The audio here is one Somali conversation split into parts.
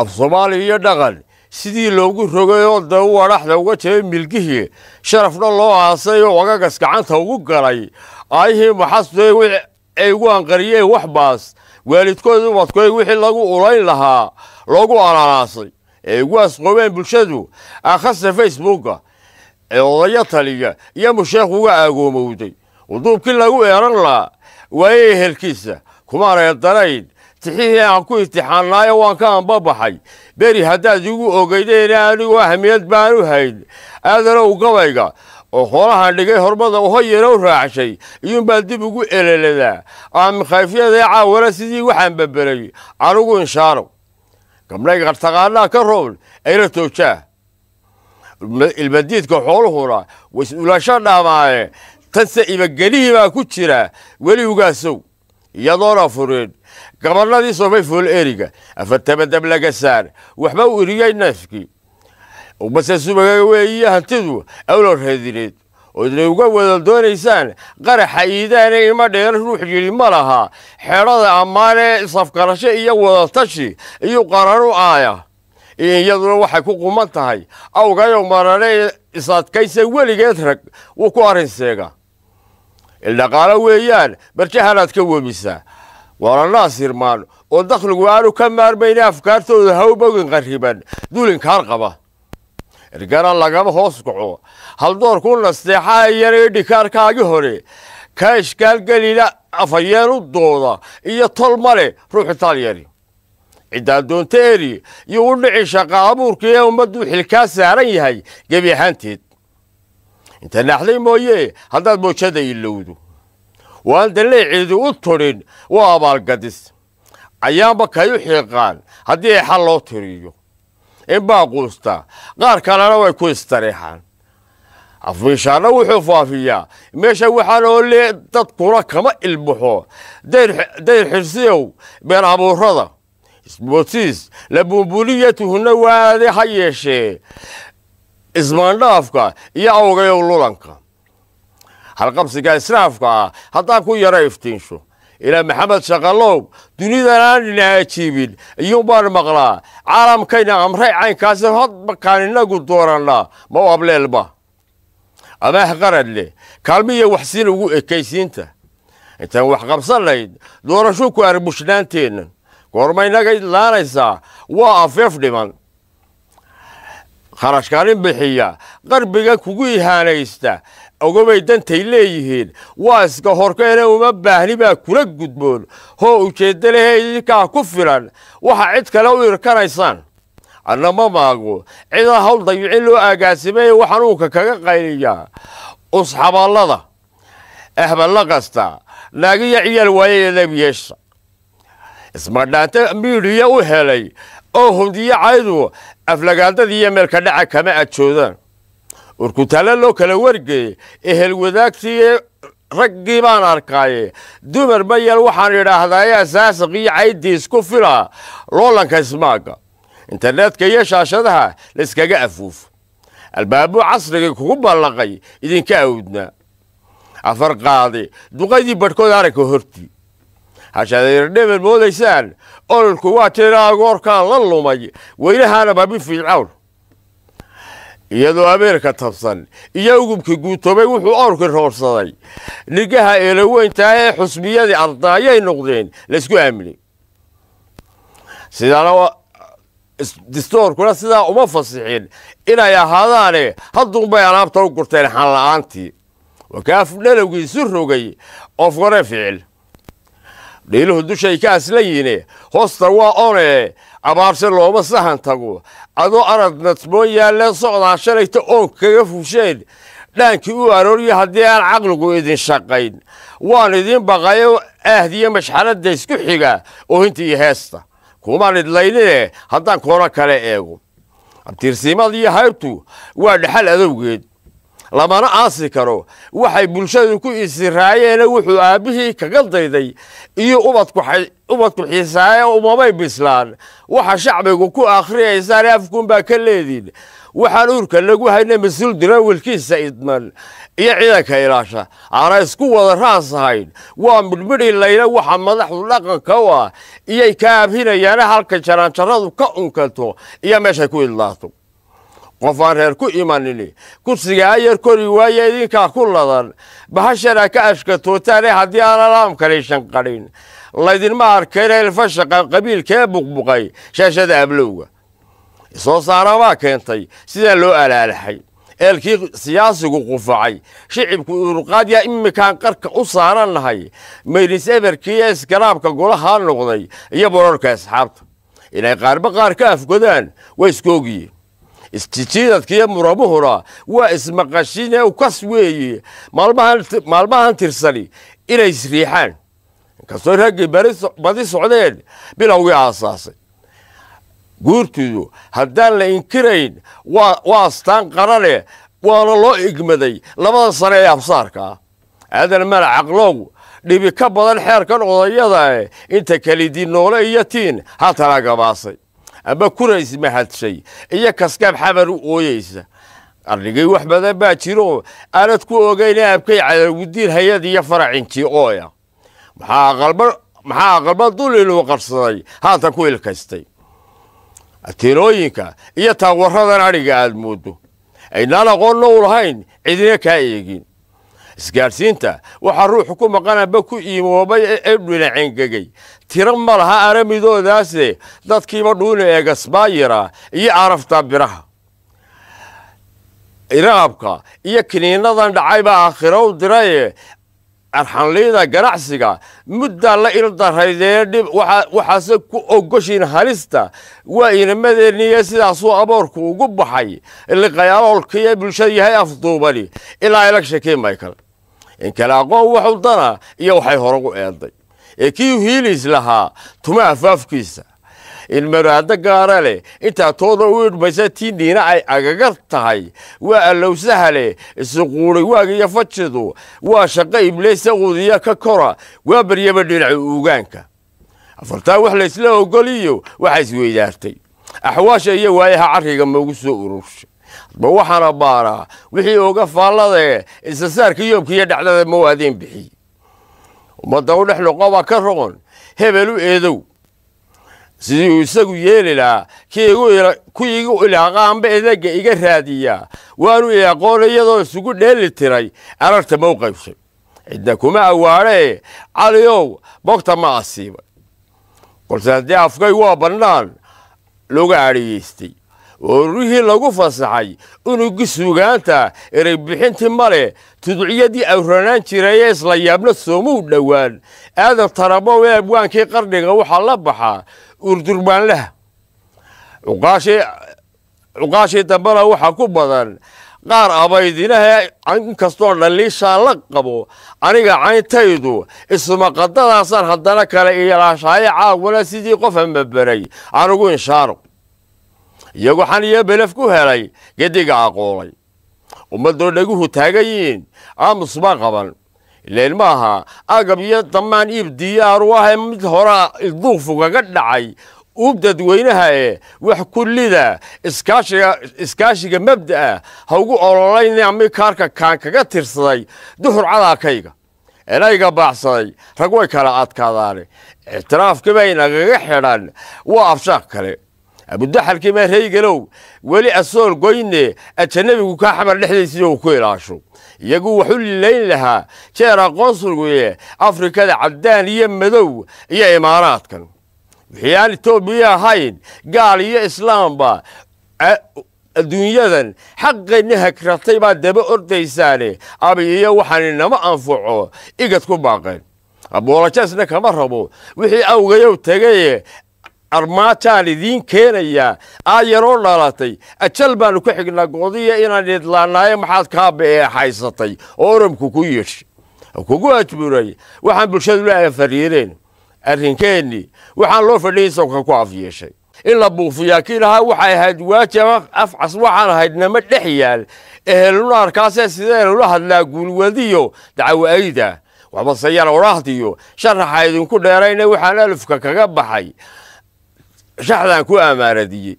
af soomaali iyo dhaqan sidii loogu rogay oo dee u adhaxda uga jabay milgihii sharafna loo aasay oo wagagas gacanta ugu galay. Aayihii maxaste ay ugu anqariyeen wax baas. Waalidkood ubadkood wixii lagu ulayn lahaa loogu alaalaasay ee ugu asqoobeen bulshadu akhasta facebooka. Ee odayo taliya iyo musheekh uga aagoomowday uduubkii lagu eeran lahaa waayey ehelkiisa kumaan eedanayn tixihii aan ku imtixaannaayo waan ka anbabaxay. Beri haddaad igu ogeydeen anigu ahmiyad baanu hayn. Aadanow gabayga oo xoolahan dhigay hormada uhoyana u raacshay iyuunbaan dib ugu eleladaa. Aamikhayfyadae caawana sidii waxaan beberay anigu inshaaro. Gabnay qartaqaanaa ka rool ayla toojaa. Ilmadiidka xooluhuna was-ulasho dhaamaaye tanse ibagelihii baa ku jira weli ugaasow iyadoona fureen gabanadii soomay fool eriga afartabadab laga saar waxba u iriyey neefkii base subaga weeyiyo hantidu awlo raadineed oo idinay uga wada doonaysaan qaraxa iidaane ima dheer ruux yidhi ma laha xeedhada ammaanee isafgarasho iyo wadatashi iyo qaranu aaya iyaduna waxay ku quman tahay awgayo marane is-adkaysa weligeed rag wuu ku arrinseega ildhaqaalo weeyaan barjahanaad ka wemisaa waranaas hirmaan oo dakhligu aanu ka maarmayna afkaartooda hawbogin qarriban dulinkaan qaba ergana lagama hoos kaco haldoor ku nasteexaa iyana dhikaarkaagii hore ka ishkaalgelina u dooda iyo tol male ruux italyani ciddaa doonta eri iyo u dhici shaqa abuurkii ee ummaddu xilkaa saaran yahay gebi ahaanteed inta naaxday mooye haddaad moojada ilowdo waan daleeciidi u tudhin waa abaalgadis ayaanba kay u xiiqaan haddii ay xal loo tiriyo in baa quusta qaar kalena way ku istareexaan afmiishaanna wuxuu faafiyaa meesha waxaan oo lee dadkuna kama ilbaxo dayr xirsiyow been abuurada isboodsiis la buunbuuniya tuhunna waade ha yeeshee ismaandhaafka iyo awgayow lulanka. Halqabsiga israafka ah haddaan ku yaro iftiinsho. Ilaa maxamed shaqalow dunidan aanina ajiibin iyuunbaan maqlaa. Caalamkayna amray caynkaasi hodbakaan inagu doorannaa ma u ableelba amaah qarad leh kaalmiya waxsiin ugu ekaysiinta. Intaan wax qabsanayd doorasho ku arbushnaanteennan. Goormaynaga idlaanaysaa waa afeef dhiman kharashkaanin bixiya qarbiga kugu ihaanaysta ogobay dantay leeyihiin waa iska horkeene uma baahni baa kula gudboon hoo ujeedda lehe idinkaa ku filan waxa cid kale u irkanaysaan anna ma maago cidaa hawl dayicin loo agaasimay wax xanuunka kaga qayliyaa usxaballada ahballa kasta naagiya ciyaal waayaya nebiyeesha ismadhaanta miidhiya u helay oo hundiyo caydu aflagaadadiiyo meelka dhaca kama ajoodaan. Urkutaalla loo kala wargeeyey ehel wadaagtii raggii baan arkaaye dumar mayal waxaan idhaahdaa ee asaasiq iyo caydii isku fila loolanka ismaaga. Internetka iyo shaashadaha layskaga afuuf. Albaabuu casrigii kugu ballaqay idinka awdnaa afar qaadi duqaydii badhkood aragka hortii hashadeerdheber moodaysaan ololku waa tira agoorkaan la lumay weynahaana babi fiicawn iyadoo abeerka tabsan iyo ugubkii guutoobay wuxuu awrkii roorsaday. Nigaha eelaweyntaa ee xusbiyadii ardaayay noqdeen laysku aaminay sidaana distoorkuna sidaa uma fasixin inay ahaadaane hadduunbay alaabta u gurteen xanla'aantii wakaaf dhalowgiisu rogay ofgore ficil dhiiluhu dushay ka aslan yine. Hoosta waa one. Abaarse looma sahan tago adoo arad nadmoon yaallee socdaa shalayta oon kaga fusheen dhaankii u aroorya haddii aan caqligu idin shaqayn waan idin baqayo ahdiyo mashxaladda isku xiga oohinta iyo heesta kumaan idlaynine haddaan koona kale eego abtiirsiimada iyo haybtu waa dhexal adowgeed lamana aasi karo. Waxay bulshadu ku isiraayeene wuxuu aabbihii kaga dayday iyo ubadku xiisaaye umamay bislaan. Waxa shacbigu ku akhriyaysaane afkunbaa ka leediin waxaan uurka lagu hayna mas'uul dirawilkiisa idman. Iyo ciidanka ilaasha aana isku wada raas ahayn. Waa midhmidhi layla waxa madaxdu dhaqanka u ah iyay ka abhinayaana halka jaraanjaradu ka unkanto iyo meeshay ku idlaato qof aan reer ku imanini kursiga ayar kori waaye idinkaa ku ladan bahashana ka ashkatootaane haddii aan alaamkani shanqadhin laydinma arkayna ilfashaqa qabiilkee buqbuqay sheeshada ablowga soo saarabaa keentay sidaa loo alaalaxay eelkii siyaasigu qufacay shicibku urqaadya imikaan qarka u saarannahay mayris eberkii ee iskaraabka golahaa noqday iyo borarhka asxaabta inay qaarba qaar ka afgodaan waa iskoogiyeen isjijiidadkiiyo murabuhuna waa ismaqashinee ukas weeye maalmahan tirsani. Inay isriixaan. Inkastoo raggii badi socdeen. Bilowgii aasaasay guurtidu haddaan la inkirayn waa astaan qarane waana loo igmaday labada sane ee absaarka. Aadan mala caqlow. Dhibi ka badan xeerkan odayada inta kelidii noole iyo tiin hatana gabaasay amba kurays mahadshay iyo kaskaab xabar u ooyeysa. Qarnigay wax badan baa jiro. Aanad ku ogeyn abkay cadawudiin hay'ad iyo faracinji ooya. Maxaa aqalba duliluu qarsaday? Haatan ku ilkaystay. Atiinooyinka iyo taawaradan adhiga aad moodo aynaan aqoonna u lahayn cidina kaa eegin isgaadhsiinta waxaa ruuxu ku maqanaba ku iimoobay ee dhinacengegey tiro ma laha aramidoodaase dadkiiba dhuuni eegasbaayira iyo arafta biraha. Iraabka iyo kiniinadan dhacayba aakhiro u diraye arxanliida ganacsiga muddaa la ildarraydee dhib waxaase ku ogoshiin halista waa inamadeenniiyo sidaasuu aboorku ugu baxay. Liqayaaloolkiiyo bulshada yahay afduubani ilaa elekshankii michael in kale aqoon waxu dana iyo waxay horagu eeday ee kii hiilis lahaa tuma afaafkiisa in maraado gaara leh intaa tooda u idhmaysa tii dhiina ay agagar tahay. Waa allowsahale isuquuray waagiyo fajidu. Waa shaqo ibliisa quudiya ka kora. Waa baryaba dhinaca uugaanka afartaa wax laysla ogoliyo waxaa isweydaartay axwaasha iyo waayaha carriga maugu soo ururshay adba waxaana baaraa wixii oga faalladae isasaarka yoobka iyo dhacdada mawaadiin bixiy ummadda u dhex noqoba ka roqon hebel u eedow. Sidii uu isagu yeeli lahaa igu ilaaqaanba edega iga raadiyaa waanu i aqoona iyadoo isugu dheeli tiray ararta mau cidna kuma awaadhee caliow bogta ma asiibay. Kolse haddii afkay waa bannaan looga adhiyeystay oorihii lagu fasaxay. Unugi suugaanta erey bixintii male tuducyadii awranaan jirayee isla yaabna soomuu dhowaan. Aadan tarabow ee abwaankii qarniga waxaa la baxaa urdurbaanlaha cuqaashii dambena waxaa ku badan. Qaar abaydinaha inkastoo dhaliishaan la qabo aniga cayntaydu ismaqadadaasaan haddana kale ilaashaaye caawuna sidii qof amaberay anugu inshaaro iyagu xan iyo belef ku helay gediga aqoolay. Ummadoo dhaguhu taagayiin aamus ma qaban. Ileen maaha agab iyo damaan iib diyaaru ahe mid hora ilduufugaga dhacay. Uub dadweynaha e wax kullida iskaashiga mabda'a ha ugu ololayna mikaarka kaan kaga tirsaday duhur cadaakayga enayga baacsaday rag way kala adkaadaane. Ictiraafkiiba inagaga xidhan waa abshaaq kale abudaxalkiima reygalow weli asool goyne ajanabigu kaa xamar dhexdiisii uu ku ilaasho. Iyagu waxu lilayn lahaa jeer aqoonsulguye afrikada caddaan iyo madow iyo imaaraadkan. Wixii aan etoobiya ahayn gaal iyo islaamba adduunyadan xaqeenni hagratay baa daba ordaysaane abi iyo waxaan inama anfaco igad ku baaqeen. Aboolajeesna kama rabo wixii awgayow tegaye armaajaan idiin keenayaa aayaroo dhalatay ajal baanu ku xignaa goodiya inaan idlaanaaye maxaad kaabe ee haysatay? Oo oramku ku yeeshay kugu ajburay waxaan bulshadu la fariireen arrinkeenni waxaan loo fadhiyay sawka ku afyeeshay in la buufiyaa kii lahaa waxay ahayd waajib afcas waxaan ahayd nama dhex yaal. Ehelunaarkaasee sideenula hadlaa guulwadiyo dacwo-ayda waxbase yar odhaahdiyo sharaxa idinku dheerayna waxaan alufka kaga baxay shaxdaan ku amaaradiyey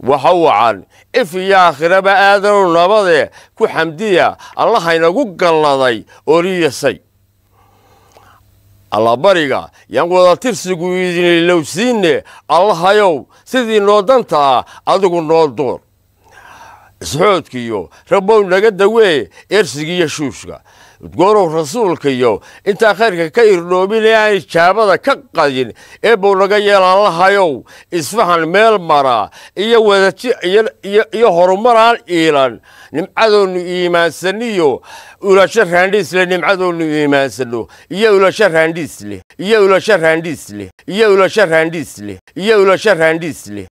waxa wacan if iyo aakhiraba aadanu nabade ku xamdiya allahaynagu galladay oriyasay allabariga yaan wadatirsigu idinilowsiinne allahayow sidii noo danta ah adigu noo door isxoodkiyo rabow naga dawee ersigiiyo shuushka udgoorow rasuulkaiyo intaa khayrka ka irdhoobin ee aan ijaabada ka qadin eebow naga yeelaan lahayow isfahan meel mara iyo wadaji iyo horumaraan iilan nimcadoonnu iimaansaniyo ulasho raandhiisleh nimcadoonnu iimaansano iyo ulasho raandhiisleh iyo ulasho raandhiisleh iyo ulasho raandhiisleh iyo ulasho raandhiisleh